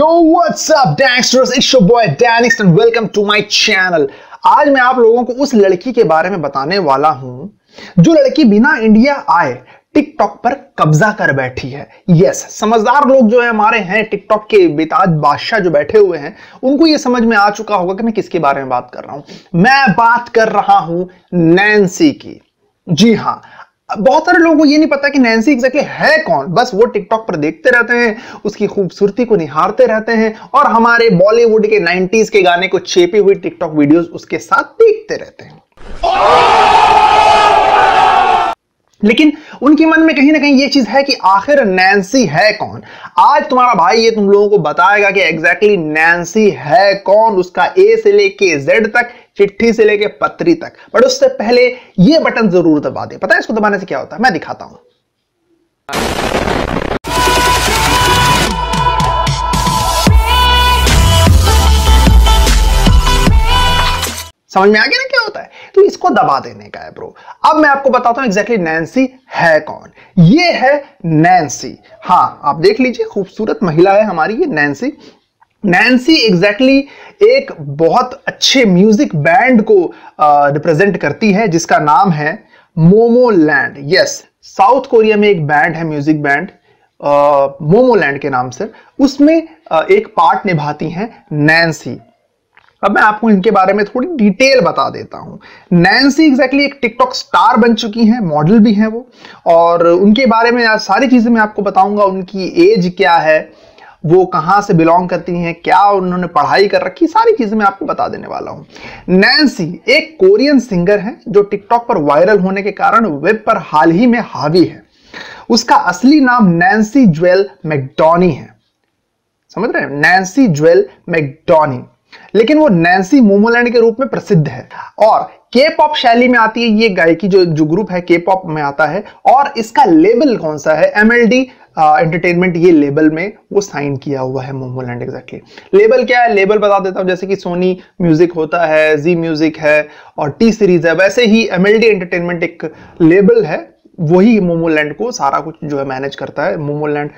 Yo, what's up, gangsters? It's your boy Danix and welcome to my channel. आज मैं आप लोगों को उस लड़की के बारे में बताने वाला हूँ जो लड़की बिना इंडिया आए टिकटॉक पर कब्जा कर बैठी है यस समझदार लोग जो है हमारे हैं टिकटॉक के बेताज बादशाह जो बैठे हुए हैं उनको ये समझ में आ चुका होगा कि मैं किसके बारे में बात कर रहा हूँ मैं बात कर रहा हूँ नैन्सी की जी हाँ बहुत सारे लोगों को ये नहीं पता कि नैन्सी एग्जैक्टली है कौन। बस वो टिकटॉक पर देखते रहते हैं, उसकी खूबसूरती को निहारते रहते हैं और हमारे बॉलीवुड के 90s के गाने को चेपी हुई टिकटॉक वीडियोस उसके साथ देखते रहते हैं। लेकिन उनके मन में कहीं ना कहीं ये चीज़ है कि आखिर नैन्सी है कौन? आज तुम्हारा भाई ये तुम लोगों को बताएगा कि एग्जैक्टली exactly नैन्सी है कौन, उसका ए से लेके जेड तक चिट्ठी से लेके पत्री तक। बट उससे पहले ये बटन ज़रूर दबा दे। पता है इसको दबाने से क्या होता है? मैं दिखाता हूँ। समझ में आ गया ना क्या होता है? तो इसको दबा देने का है ब्रो अब मैं आपको बताता हूँ एग्जैक्टली नैन्सी है कौन। ये है नैन्सी हाँ आप देख लीजिए, खूबसूरत महिला है हमारी ये नैन्सी नैन्सी एग्जैक्टली exactly एक बहुत अच्छे म्यूज़िक बैंड को रिप्रेजेंट करती है जिसका नाम है Momoland. Yes South Korea में एक बैंड है म्यूज़िक बैंड मोमो लैंड के नाम से। उसमें uh, एक पार्ट निभाती हैं नैन्सी अब मैं आपको इनके बारे में थोड़ी डिटेल बता देता हूँ। नैन्सी एग्जैक्टली एक टिकटॉक स्टार बन चुकी हैं मॉडल भी हैं वो। और उनके बारे में सारी चीज़ें मैं आपको बताऊँगा उनकी एज क्या है वो कहाँ से बिलोंग करती हैं, क्या उन्होंने पढ़ाई कर रखी, सारी चीज़ें मैं आपको बता देने वाला हूँ। नैन्सी एक कोरियन सिंगर है, जो टिकटॉक पर वायरल होने के कारण वेब पर हाल ही में हावी है। उसका असली नाम नैन्सी ज्वेल मैकडॉनी है। समझ रहे हैं? नैन्सी ज्वेल मैकडॉनी लेकिन वो नैन्सी मोमोलैंड के रूप में प्रसिद्ध है। और के पॉप शैली में आती है ये गायकी जो जो ग्रुप है के पॉप में आता है। और इसका लेबल कौन सा है? एमएलडी एंटरटेनमेंट ये लेबल में वो साइन किया हुआ है मोमोलैंड एग्जैक्टली लेबल क्या है? लेबल बता देता हूँ, जैसे कि सोनी म्यूज़िक होता है जी म्यूज़िक है, और टी सीरीज़ है। वैसे ही एमएलडी एंटरटेनमेंट एक लेबल है, वही मोमोलैंड को सारा कुछ जो है मैनेज करता है। मोमोलैंड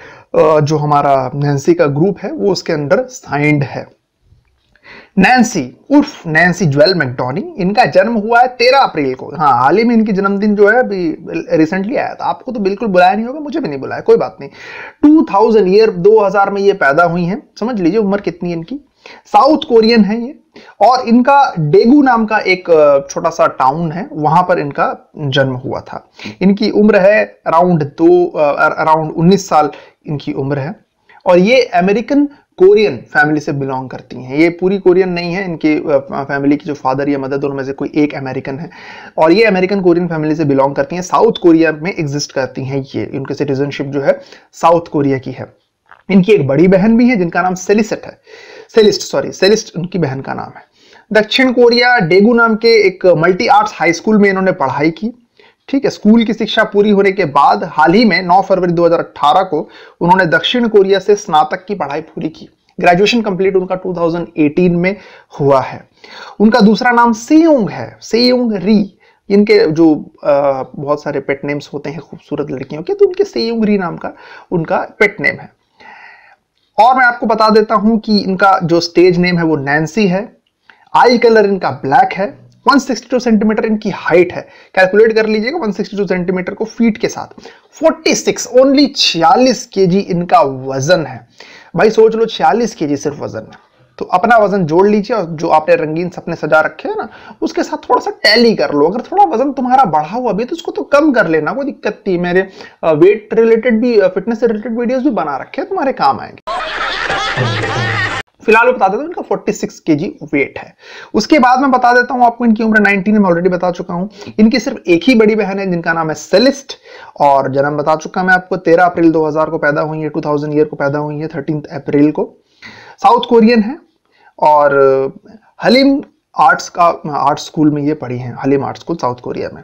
जो हमारा नैन्सी का ग्रुप है, वो उसके अंडर साइंड है। नैन्सी उर्फ़ नैन्सी ज्वेल मैकडोनी इनका जन्म हुआ है तेरह अप्रैल को। हाँ हाल ही में इनकी जन्मदिन जो है, अभी रिसेंटली आया था। आपको तो बिल्कुल बुलाया नहीं होगा, मुझे भी नहीं बुलाया, कोई बात नहीं। 2000 ईयर 2000 में ये पैदा हुई हैं। समझ लीजिए, उम्र कितनी इनकी। साउथ कोरियन है ये। और इनका डेगू नाम का एक छोटा सा टाउन है, वहाँ पर इनका जन्म हुआ था। इनकी उम्र है अराउंड दो अराउंड उन्नीस साल इनकी उम्र है। और ये अमेरिकन कोरियन फैमिली से बिलोंग करती हैं। ये पूरी कोरियन नहीं है, इनके फैमिली की जो फादर या मदर दोनों में से कोई एक अमेरिकन है। और ये अमेरिकन कोरियन फैमिली से बिलोंग करती हैं। साउथ कोरिया में एग्जिस्ट करती हैं ये, इनके सिटीजनशिप जो है साउथ कोरिया की है। इनकी एक बड़ी बहन भी है, जिनका नाम सेलिसट है। सेलिस्ट सॉरी सेलिस्ट उनकी बहन का नाम है। दक्षिण कोरिया डेगू नाम के एक मल्टी आर्ट्स हाई स्कूल में इन्होंने पढ़ाई की। ठीक है स्कूल की शिक्षा पूरी होने के बाद हाल ही में 9 फरवरी 2018 को उन्होंने दक्षिण कोरिया से स्नातक की पढ़ाई पूरी की। ग्रेजुएशन कंप्लीट उनका 2018 में हुआ है। उनका दूसरा नाम सेयुंग है सेयुंग री। इनके जो आ, बहुत सारे पेट नेम्स होते हैं खूबसूरत लड़कियों के तो उनके सेयुंग री नाम का उनका पेट नेम है। और मैं आपको बता देता हूँ कि इनका जो स्टेज नेम है वो नैन्सी है। आई कलर इनका ब्लैक है। 162 सेंटीमीटर इनकी हाइट है। कैलकुलेट कर लीजिएगा 162 सेंटीमीटर को फीट के साथ। 46 ओनली 46 केजी इनका वज़न है। भाई सोच लो 46 केजी सिर्फ़ वज़न है। तो अपना वज़न जोड़ लीजिए, और जो आपने रंगीन सपने सजा रखे हैं ना, उसके साथ थोड़ा सा टैली कर लो। अगर थोड़ा वज़न तुम्हारा बढ़ा हुआ भी तो उसको तो कम कर लेना, कोई दिक्कत नहीं। मेरे वेट रिलेटेड भी फिटनेस रिलेटेड वीडियोस भी बना रखे हैं, तुम्हारे काम आएँगे। फ़िलहाल बता देता हूँ, इनका 46 केजी वेट है। उसके बाद मैं बता देता हूँ, आपको इनकी उम्र 19 में ऑलरेडी बता चुका हूँ। इनकी सिर्फ़ एक ही बड़ी बहन है, जिनका नाम है सेलिस्ट और जन्म बता चुका मैं आपको 13 अप्रैल 2000 को पैदा हुई है 2000 ईयर को पैदा हुई है थर्टीन अप्रैल को। साउथ कोरियन है, और हलीम आर्ट्स का आर्ट स्कूल में ये पढ़ी है Hallym art school south Korea में।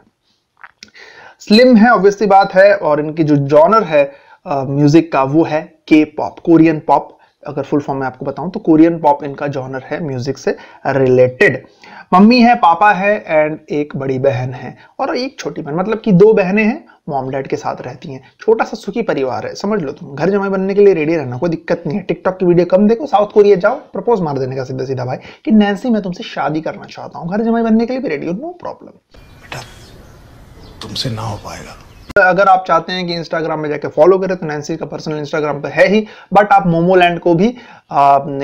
स्लिम है ऑब्वियसली बात है, और इनकी जो जॉनर है म्यूज़िक का, वो है के पॉप कोरियन पॉप अगर फुल फॉर्म में आपको बताऊँ तो कोरियन पॉप इनका जॉनर है म्यूज़िक से रिलेटेड मम्मी है, पापा है एंड एक बड़ी बहन है। और एक छोटी बहन मतलब कि दो बहनें हैं मॉम डैड के साथ रहती हैं। छोटा सा सुखी परिवार है, समझ लो तुम। घर जमाई बनने के लिए रेडी रहना, कोई दिक्कत नहीं है। टिकटॉक की वीडियो कम देखो साउथ कोरिया जाओ प्रपोज मार देने का सीधा सीधा भाई कि नैन्सी मैं तुमसे शादी करना चाहता हूँ। घर जमाई बनने के लिए भी रेडी हो नो प्रॉब्लम बेटा, तुमसे ना हो पाएगा। अगर आप चाहते हैं कि इंस्टाग्राम में जाकर फॉलो करें तो नैन्सी का पर्सनल इंस्टाग्राम पर है ही बट आप मोमोलैंड को भी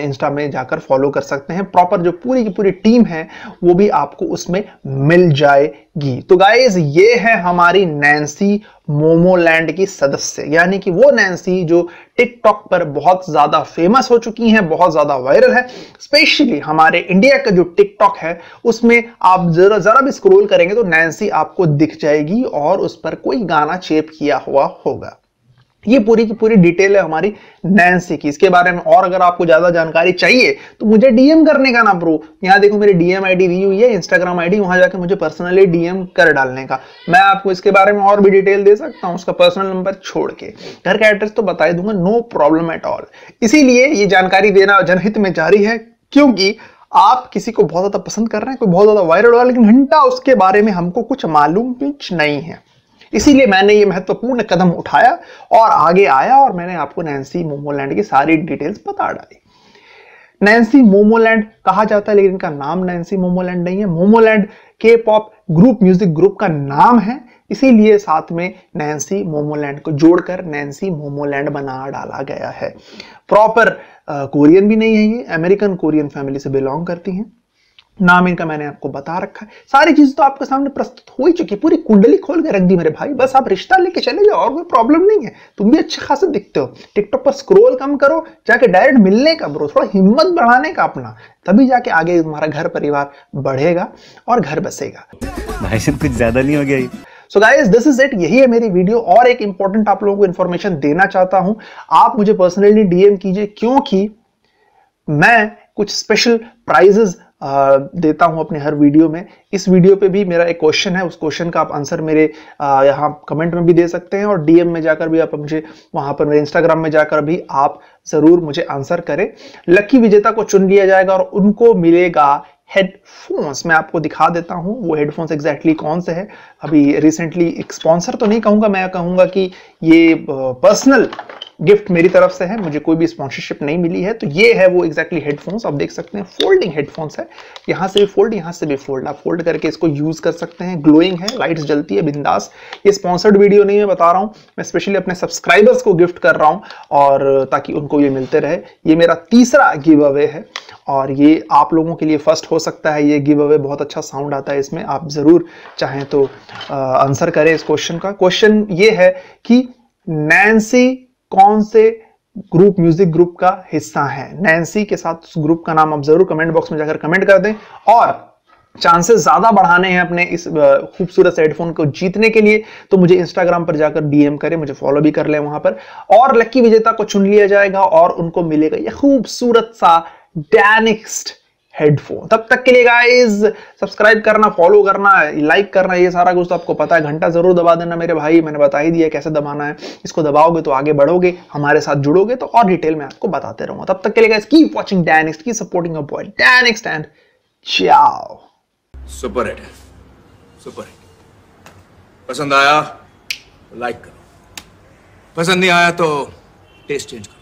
इंस्टा में जाकर फॉलो कर सकते हैं। प्रॉपर जो पूरी की पूरी टीम है, वो भी आपको उसमें मिल जाएगी तो गाइज़ ये है हमारी नैन्सी मोमोलैंड की सदस्य। यानी कि वो नैन्सी जो टिकटॉक पर बहुत ज़्यादा फ़ेमस हो चुकी हैं, बहुत ज़्यादा वायरल है। स्पेशली हमारे इंडिया का जो टिकटॉक है, उसमें आप जरा जरा भी स्क्रोल करेंगे तो नैन्सी आपको दिख जाएगी और उस पर कोई गाना चेप किया हुआ होगा। ये पूरी की पूरी डिटेल है हमारी नैन्सी की। इसके बारे में और अगर आपको ज़्यादा जानकारी चाहिए तो मुझे डीएम करने का ना प्रो यहाँ देखो मेरी डीएम आईडी दी हुई है इंस्टाग्राम आईडी वहाँ जाके मुझे पर्सनली डीएम कर डालने का। मैं आपको इसके बारे में और भी डिटेल दे सकता हूँ, उसका पर्सनल नंबर छोड़ के। घर का एड्रेस तो बता दूँगा नो प्रॉब्लम एट ऑल इसीलिए ये जानकारी देना जनहित में जारी है, क्योंकि आप किसी को बहुत ज़्यादा पसंद कर रहे हैं, कोई बहुत ज़्यादा वायरल हो रहा है लेकिन घंटा उसके बारे में हमको कुछ मालूम कुछ नहीं है। इसीलिए मैंने ये महत्वपूर्ण कदम उठाया और आगे आया और मैंने आपको नैन्सी मोमोलैंड की सारी डिटेल्स बता डाली। नैन्सी मोमोलैंड कहा जाता है, लेकिन इनका नाम नैन्सी मोमोलैंड नहीं है। मोमोलैंड के पॉप ग्रुप म्यूज़िक ग्रुप का नाम है। इसीलिए साथ में नैन्सी मोमोलैंड को जोड़कर नैन्सी मोमोलैंड बना डाला गया है। प्रॉपर कोरियन भी नहीं है ये अमेरिकन कोरियन फैमिली से बिलोंग करती हैं। नाम इनका मैंने आपको बता रखा है। सारी चीज़ तो आपके सामने प्रस्तुत हो ही चुकी पूरी कुंडली खोल के रख दी मेरे भाई। बस आप रिश्ता लेके चले जाओ और कोई प्रॉब्लम नहीं है। तुम भी अच्छे खासे दिखते हो। टिकटॉक पर स्क्रोल कम करो जाके डायरेक्ट मिलने का ब्रो थोड़ा हिम्मत बढ़ाने का अपना। तभी जाके आगे तुम्हारा घर परिवार बढ़ेगा और घर बसेगा। भाई साहब कुछ ज़्यादा नहीं हो गया so guys this is it यही है मेरी वीडियो और एक इंपॉर्टेंट आप लोगों को इन्फॉर्मेशन देना चाहता हूँ। आप मुझे पर्सनली डीएम कीजिए क्योंकि मैं कुछ स्पेशल प्राइजेस देता हूँ अपने हर वीडियो में। इस वीडियो पे भी मेरा एक क्वेश्चन है, उस क्वेश्चन का आप आंसर मेरे यहाँ कमेंट में भी दे सकते हैं और डीएम में जाकर भी आप मुझे, वहाँ पर मेरे इंस्टाग्राम में जाकर भी आप ज़रूर मुझे आंसर करें। लकी विजेता को चुन लिया जाएगा और उनको मिलेगा हेडफोन्स मैं आपको दिखा देता हूँ, वो हेडफोन्स एग्जैक्टली कौन से है। अभी रिसेंटली एक स्पॉन्सर तो नहीं कहूँगा, मैं कहूँगा कि ये पर्सनल गिफ्ट मेरी तरफ़ से है, मुझे कोई भी स्पॉन्सरशिप नहीं मिली है तो ये है वो एक्जैक्टली हेडफोन्स आप देख सकते हैं फोल्डिंग हेडफोन्स है। यहाँ से भी फोल्ड यहाँ से भी फोल्ड आप फोल्ड करके इसको यूज़ कर सकते हैं। ग्लोइंग है लाइट्स जलती है, बिंदास। ये स्पॉन्सर्ड वीडियो नहीं मैं बता रहा हूँ। मैं स्पेशली अपने सब्सक्राइबर्स को गिफ्ट कर रहा हूँ, और ताकि उनको ये मिलते रहे। ये मेरा तीसरा गिव अवे है, और ये आप लोगों के लिए फ़र्स्ट हो सकता है। ये गिव अवे बहुत अच्छा साउंड आता है इसमें। आप ज़रूर चाहें तो आंसर करें इस क्वेश्चन का। क्वेश्चन ये है कि नैन्सी कौन से ग्रुप म्यूज़िक ग्रुप का हिस्सा है? नैन्सी के साथ उस ग्रुप का नाम आप ज़रूर कमेंट बॉक्स में जाकर कमेंट कर दें। और चांसेस ज़्यादा बढ़ाने हैं अपने इस खूबसूरत हेडफोन को जीतने के लिए तो मुझे इंस्टाग्राम पर जाकर डीएम करें, मुझे फॉलो भी कर लें वहाँ पर। और लक्की विजेता को चुन लिया जाएगा और उनको मिलेगा यह खूबसूरत सा डैनिक्स्ट हेडफोन तब तक के लिए गाइस सब्सक्राइब करना फॉलो करना लाइक करना, ये सारा कुछ तो आपको पता है। घंटा ज़रूर दबा देना मेरे भाई, मैंने बता ही दिया कैसे दबाना है। इसको दबाओगे तो आगे बढ़ोगे, हमारे साथ जुड़ोगे तो और डिटेल में आपको बताते रहूँगा। तब तक के लिए गाइस कीप वाचिंग डैनिक्स की supporting your boy and ciao super hit super hit पसंद आया? लाइक करो। पसंद नहीं आया तो टेस्ट चेंज करो।